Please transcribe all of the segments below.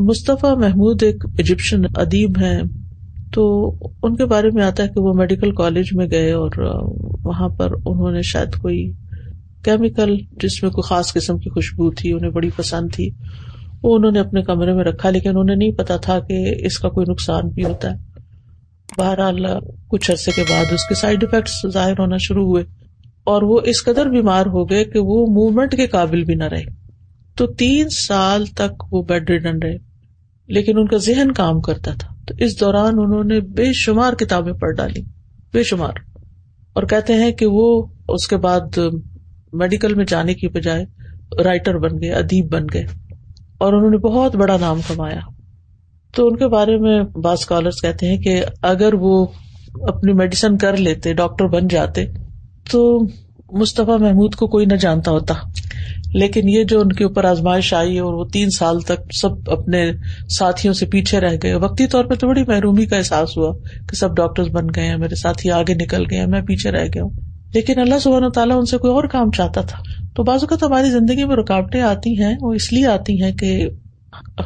مصطفیٰ محمود ایک ایجپشن ادیب ہیں، تو ان کے بارے میں آتا ہے کہ وہ میڈیکل کالج میں گئے اور وہاں پر انہوں نے شاید کوئی کیمیکل جس میں کوئی خاص قسم کی خوشبو تھی، انہیں بڑی پسند تھی، وہ انہوں نے اپنے کمرے میں رکھا، لیکن انہیں نہیں پتا تھا کہ اس کا کوئی نقصان بھی ہوتا ہے۔ بہرحال کچھ عرصے کے بعد اس کے سائڈ افیکٹس ظاہر ہونا شروع ہوئے اور وہ اس قدر بیمار ہو گئے کہ وہ موومنٹ کے قابل بھی نہ رہے۔ تو تین سال تک وہ بیڈ ریڈن رہے، لیکن ان کا ذہن کام کرتا تھا۔ تو اس دوران انہوں نے بے شمار کتابیں پڑھ ڈالی، بے شمار۔ اور کہتے ہیں کہ وہ اس کے بعد میڈیکل میں جانے کی بجائے رائٹر بن گئے، ادیب بن گئے، اور انہوں نے بہت بڑا نام کمایا۔ تو ان کے بارے میں بعض اسکالرس کہتے ہیں کہ اگر وہ اپنی میڈیسن کر لیتے ڈاکٹر بن جاتے، تو مصطفیٰ محمود کو کوئی نہ جانتا ہوتا۔ لیکن یہ جو ان کے اوپر آزمائش آئی اور وہ تین سال تک سب اپنے ساتھیوں سے پیچھے رہ گئے، وقتی طور پہ تو بڑی محرومی کا احساس ہوا کہ سب ڈاکٹر بن گئے ہیں، میرے ساتھی آگے نکل گئے ہیں، میں پیچھے رہ گیا ہوں۔ لیکن اللہ سبحانہ تعالیٰ ان سے کوئی اور کام چاہتا تھا۔ تو بازو کا تو ہماری زندگی میں رکاوٹیں آتی ہیں، وہ اس لیے آتی ہیں کہ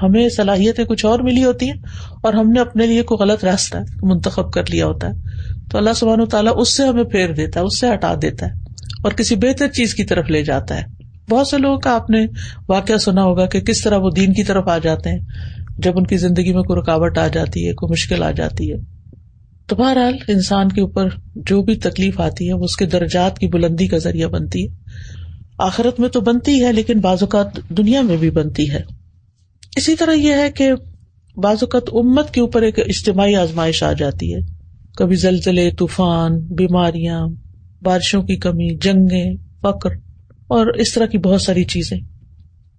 ہمیں صلاحیتیں کچھ اور ملی ہوتی ہیں اور ہم نے اپنے لیے کوئی غلط راستہ منتخب کر لیا ہوتا ہے۔ تو اللہ سبحانہ و تعالیٰ اس سے ہمیں پھیر دیتا ہے، اس سے ہٹا دیتا ہے اور کسی بہتر چیز کی طرف لے جاتا ہے۔ بہت سے لوگوں کا آپ نے واقعہ سنا ہوگا کہ کس طرح وہ دین کی طرف آ جاتے ہیں۔ جب ان کی زندگی میں کوئی رکاوٹ آ جاتی ہے، کوئی مشکل آ جاتی ہے۔ تو بہرحال انسان کے اوپر جو بھی تکلیف آتی ہے، وہ اس کے درجات کی بلندی کا ذریعہ بنتی ہے۔ آخرت میں تو بنتی ہے، لیکن بعض اوقات دنیا میں بھی بنتی ہے۔ اسی طرح یہ ہے کہ بعض اوقات امت کے اوپر ایک اجتماعی آزمائش آ جاتی ہے۔ کبھی زلزلے، طوفان، بیماریاں، بارشوں کی کمی، جنگیں، فقر۔ اور اس طرح کی بہت ساری چیزیں۔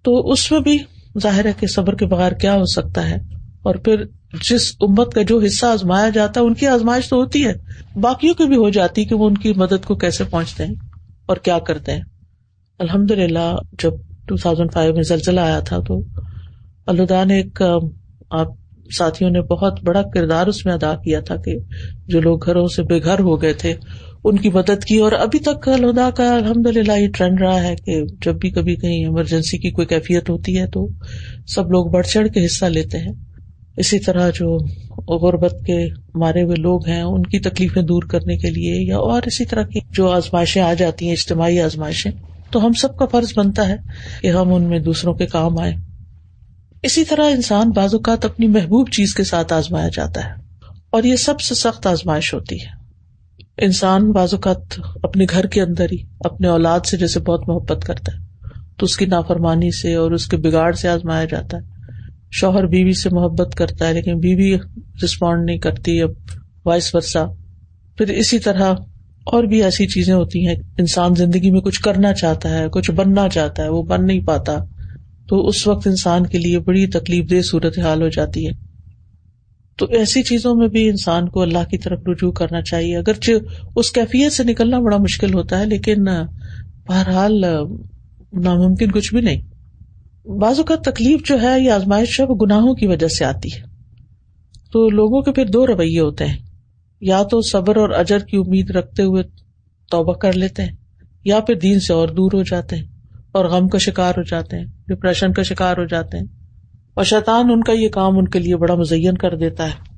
تو اس میں بھی ظاہر ہے کہ صبر کے بغیر کیا ہو سکتا ہے۔ اور پھر جس امت کا جو حصہ آزمایا جاتا ہے، ان کی آزمائش تو ہوتی ہے۔ باقیوں کی بھی ہو جاتی کہ وہ ان کی مدد کو کیسے پہنچتے ہیں اور کیا کرتے ہیں۔ الحمد للہ جب ٹو تھاؤزینڈ فائیو میں زلزلہ آیا تھا تو اللہ نے ایک آپ ساتھیوں نے بہت بڑا کردار اس میں ادا کیا تھا کہ جو لوگ گھروں سے بے گھر ہو گئے تھے، ان کی مدد کی اور ابھی تک الہدا کا الحمد للہ یہ ٹرینڈ رہا ہے کہ جب بھی کبھی کہیں ایمرجنسی کی کوئی کیفیت ہوتی ہے تو سب لوگ بڑھ چڑھ کے حصہ لیتے ہیں۔ اسی طرح جو غربت کے مارے ہوئے لوگ ہیں، ان کی تکلیفیں دور کرنے کے لیے یا اور اسی طرح کی جو آزمائشیں آ جاتی ہیں، اجتماعی آزمائشیں، تو ہم سب کا فرض بنتا ہے کہ ہم ان میں دوسروں کے کام آئے اسی طرح انسان بعض اوقات اپنی محبوب چیز کے ساتھ آزمایا جاتا ہے اور یہ سب سے سخت آزمائش ہوتی ہے۔ انسان بعض اوقات اپنے گھر کے اندر ہی اپنے اولاد سے جیسے بہت محبت کرتا ہے تو اس کی نافرمانی سے اور اس کے بگاڑ سے آزمایا جاتا ہے۔ شوہر بیوی سے محبت کرتا ہے لیکن بیوی رسپونڈ نہیں کرتی اب وائس ورسا۔ پھر اسی طرح اور بھی ایسی چیزیں ہوتی ہیں۔ انسان زندگی میں کچھ کرنا چاہتا ہے، کچھ بننا چاہتا ہے، وہ بن نہیں پاتا۔ تو اس وقت انسان کے لیے بڑی تکلیف دہ صورت حال ہو جاتی ہے۔ تو ایسی چیزوں میں بھی انسان کو اللہ کی طرف رجوع کرنا چاہیے۔ اگرچہ اس کیفیت سے نکلنا بڑا مشکل ہوتا ہے، لیکن بہرحال ناممکن کچھ بھی نہیں۔ بازو کا تکلیف جو ہے، یہ آزمائش ہے، وہ گناہوں کی وجہ سے آتی ہے۔ تو لوگوں کے پھر دو رویے ہوتے ہیں۔ یا تو صبر اور اجر کی امید رکھتے ہوئے توبہ کر لیتے ہیں، یا پھر دین سے اور دور ہو جاتے ہیں۔ اور غم کا شکار ہو جاتے ہیں ڈپریشن کا شکار ہو جاتے ہیں۔ اور شیطان ان کا یہ کام ان کے لیے بڑا مزین کر دیتا ہے۔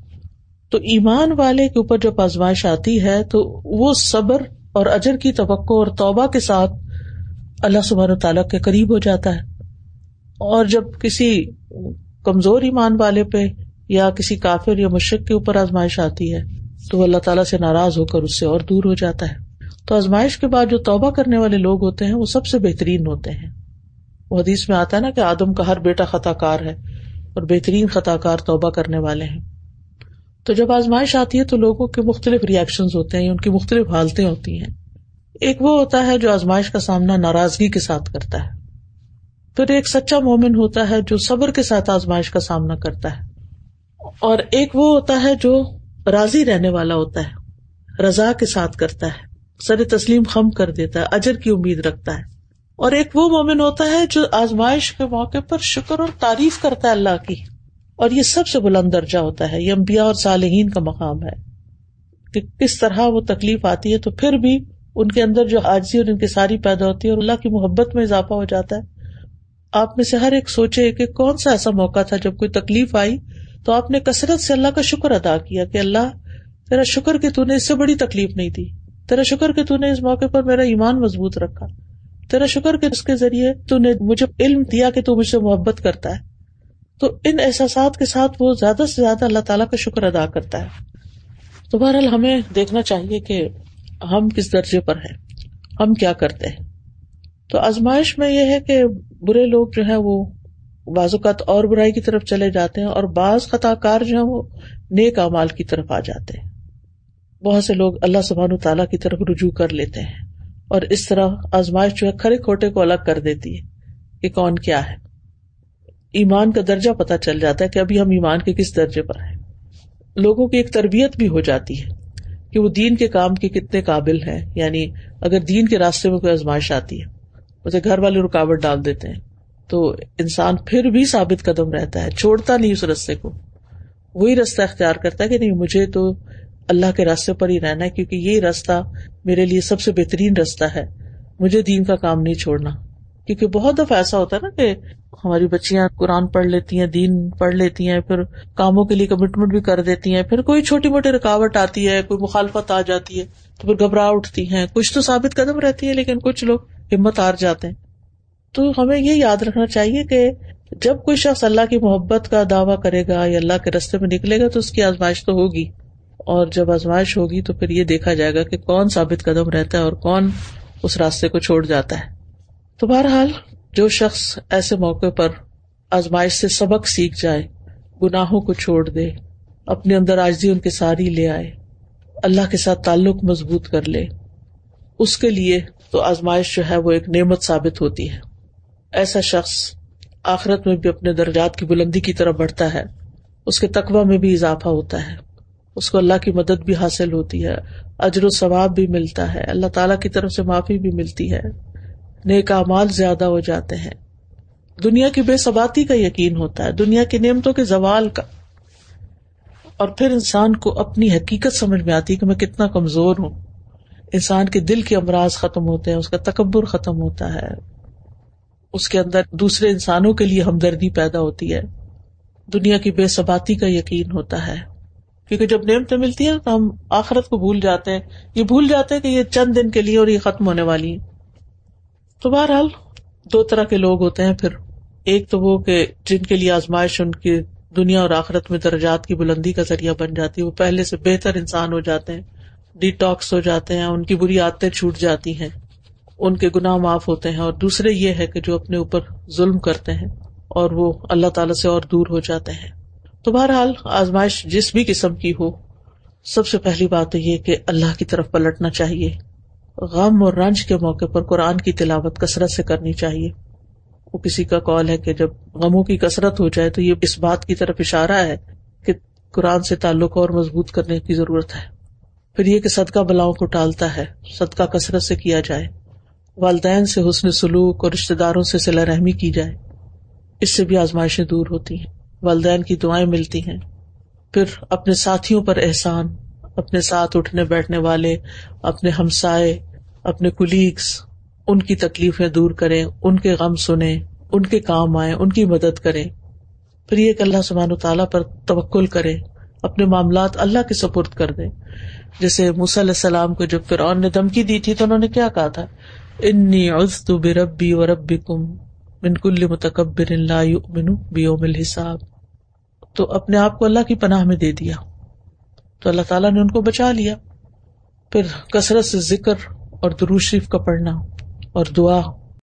تو ایمان والے کے اوپر جب آزمائش آتی ہے، تو وہ صبر اور اجر کی توقع اور توبہ کے ساتھ اللہ سبحان تعالیٰ کے قریب ہو جاتا ہے۔ اور جب کسی کمزور ایمان والے پہ یا کسی کافر یا مشرق کے اوپر آزمائش آتی ہے، تو وہ اللہ تعالیٰ سے ناراض ہو کر اس سے اور دور ہو جاتا ہے۔ تو آزمائش کے بعد جو توبہ کرنے والے لوگ ہوتے ہیں وہ سب سے بہترین ہوتے ہیں۔ وہ حدیث میں آتا ہے نا کہ آدم کا ہر بیٹا خطا کار ہے اور بہترین خطا کار توبہ کرنے والے ہیں۔ تو جب آزمائش آتی ہے تو لوگوں کے مختلف ریئیکشن ہوتے ہیں، ان کی مختلف حالتیں ہوتی ہیں۔ ایک وہ ہوتا ہے جو آزمائش کا سامنا ناراضگی کے ساتھ کرتا ہے۔ پھر ایک سچا مومن ہوتا ہے جو صبر کے ساتھ آزمائش کا سامنا کرتا ہے۔ اور ایک وہ ہوتا ہے جو راضی رہنے والا ہوتا ہے، رضا کے ساتھ کرتا ہے۔ سر تسلیم خم کر دیتا ہے، اجر کی امید رکھتا ہے۔ اور ایک وہ مومن ہوتا ہے جو آزمائش کے موقع پر شکر اور تعریف کرتا ہے اللہ کی۔ اور یہ سب سے بلند درجہ ہوتا ہے، یہ امبیا اور صالحین کا مقام ہے۔ کہ کس طرح وہ تکلیف آتی ہے تو پھر بھی ان کے اندر جو حاضی اور ان کی ساری پیدا ہوتی ہے اور اللہ کی محبت میں اضافہ ہو جاتا ہے۔ آپ میں سے ہر ایک سوچے کہ کون سا ایسا موقع تھا جب کوئی تکلیف آئی تو آپ نے کثرت سے اللہ کا شکر ادا کیا کہ اللہ، تیرا شکر کہ تو نے اس سے بڑی تکلیف نہیں دی۔ تیرا شکر کہ تو نے اس موقع پر میرا ایمان مضبوط رکھا۔ تیرا شکر کہ اس کے ذریعے تو نے مجھے علم دیا کہ تو مجھ سے محبت کرتا ہے۔ تو ان احساسات کے ساتھ وہ زیادہ سے زیادہ اللہ تعالیٰ کا شکر ادا کرتا ہے۔ تو بہرحال ہمیں دیکھنا چاہیے کہ ہم کس درجے پر ہیں۔ ہم کیا کرتے ہیں۔ تو آزمائش میں یہ ہے کہ برے لوگ جو ہے وہ بعض اوقات اور برائی کی طرف چلے جاتے ہیں اور بعض خطا کار جو ہے وہ نیک امال کی طرف آ جاتے ہیں۔ بہت سے لوگ اللہ سبحان تعالیٰ کی طرف رجوع کر لیتے ہیں اور اس طرح آزمائش جو ہے کھڑے کھوٹے کو الگ کر دیتی ہے کہ کون کیا ہے۔ ایمان کا درجہ پتا چل جاتا ہے کہ ابھی ہم ایمان کے کس درجے پر ہیں۔ لوگوں کی ایک تربیت بھی ہو جاتی ہے کہ وہ دین کے کام کے کتنے قابل ہیں۔ یعنی اگر دین کے راستے میں کوئی آزمائش آتی ہے، اسے گھر والے رکاوٹ ڈال دیتے ہیں، تو انسان پھر بھی ثابت قدم رہتا ہے، چھوڑتا نہیں اس رستے کو۔ وہی راستہ اختیار کرتا ہے کہ نہیں، مجھے تو اللہ کے راستے پر ہی رہنا ہے، کیونکہ یہ راستہ میرے لیے سب سے بہترین راستہ ہے۔ مجھے دین کا کام نہیں چھوڑنا۔ کیونکہ بہت دفعہ ایسا ہوتا ہے نا کہ ہماری بچیاں قرآن پڑھ لیتی ہیں، دین پڑھ لیتی ہیں، پھر کاموں کے لیے کمٹمنٹ بھی کر دیتی ہیں، پھر کوئی چھوٹی موٹی رکاوٹ آتی ہے، کوئی مخالفت آ جاتی ہے، تو پھر گھبراہ اٹھتی ہیں۔ کچھ تو ثابت قدم رہتی ہے لیکن کچھ لوگ ہمت ہار جاتے ہیں۔ تو ہمیں یہ یاد رکھنا چاہیے کہ جب کوئی شخص اللہ کی محبت کا دعوی کرے گا یا اللہ کے رستے میں نکلے گا تو اس کی آزمائش تو ہوگی۔ اور جب آزمائش ہوگی تو پھر یہ دیکھا جائے گا کہ کون ثابت قدم رہتا ہے اور کون اس راستے کو چھوڑ جاتا ہے۔ تو بہرحال جو شخص ایسے موقع پر آزمائش سے سبق سیکھ جائے، گناہوں کو چھوڑ دے، اپنے اندر آجزی ان کے ساری لے آئے، اللہ کے ساتھ تعلق مضبوط کر لے، اس کے لیے تو آزمائش جو ہے وہ ایک نعمت ثابت ہوتی ہے۔ ایسا شخص آخرت میں بھی اپنے درجات کی بلندی کی طرف بڑھتا ہے، اس کے تقوی میں بھی اضافہ ہوتا ہے۔ اس کو اللہ کی مدد بھی حاصل ہوتی ہے، اجر و ثواب بھی ملتا ہے، اللہ تعالیٰ کی طرف سے معافی بھی ملتی ہے۔ نیک مال زیادہ ہو جاتے ہیں۔ دنیا کی بے ثباتی کا یقین ہوتا ہے، دنیا کی نعمتوں کے زوال کا۔ اور پھر انسان کو اپنی حقیقت سمجھ میں آتی کہ میں کتنا کمزور ہوں۔ انسان کے دل کے امراض ختم ہوتے ہیں، اس کا تکبر ختم ہوتا ہے۔ اس کے اندر دوسرے انسانوں کے لیے ہمدردی پیدا ہوتی ہے۔ دنیا کی بے ثباتی کا یقین ہوتا ہے۔ کیونکہ جب نعمتیں ملتی ہیں تو ہم آخرت کو بھول جاتے ہیں۔ یہ بھول جاتے ہیں کہ یہ چند دن کے لیے اور یہ ختم ہونے والی ہیں۔ تو بہرحال دو طرح کے لوگ ہوتے ہیں پھر۔ ایک تو وہ کہ جن کے لیے آزمائش ان کی دنیا اور آخرت میں درجات کی بلندی کا ذریعہ بن جاتی ہے۔ وہ پہلے سے بہتر انسان ہو جاتے ہیں ڈی ٹاکس ہو جاتے ہیں، ان کی بری عادتیں چھوٹ جاتی ہیں، ان کے گناہ معاف ہوتے ہیں۔ اور دوسرے یہ ہے کہ جو اپنے اوپر ظلم کرتے ہیں اور وہ اللہ تعالی سے اور دور ہو جاتے ہیں۔ تو بہرحال آزمائش جس بھی قسم کی ہو، سب سے پہلی بات تو یہ کہ اللہ کی طرف پلٹنا چاہیے۔ غم اور رنج کے موقع پر قرآن کی تلاوت کثرت سے کرنی چاہیے۔ وہ کسی کا کال ہے کہ جب غموں کی کثرت ہو جائے تو یہ اس بات کی طرف اشارہ ہے کہ قرآن سے تعلق اور مضبوط کرنے کی ضرورت ہے۔ پھر یہ کہ صدقہ بلاؤں کو ٹالتا ہے، صدقہ کثرت سے کیا جائے۔ والدین سے حسن سلوک اور رشتے داروں سے صلاح رحمی کی جائے۔ اس سے بھی آزمائشیں دور ہوتی ہیں۔ والدین کی دعائیں ملتی ہیں۔ پھر اپنے ساتھیوں پر احسان، اپنے ساتھ اٹھنے بیٹھنے والے، اپنے ہمسائے، اپنے کلیگس ان کی تکلیفیں دور کریں، ان کے غم سنیں، ان کے کام آئے ان کی مدد کریں۔ پھر یہ کہ اللہ سبحان و تعالیٰ پر توکل کرے اپنے معاملات اللہ کے سپرد کر دے جیسے علیہ السلام کو جب فرعون نے دھمکی دی تھی تو انہوں نے کیا کہا تھا؟ انی عزت بربی و ربی کم من کل متکبر لا یؤمن بیوم الحساب تو اپنے آپ کو اللہ کی پناہ میں دے دیا۔ تو اللہ تعالیٰ نے ان کو بچا لیا۔ پھر کثرت سے ذکر اور دروشریف کا پڑھنا اور دعا۔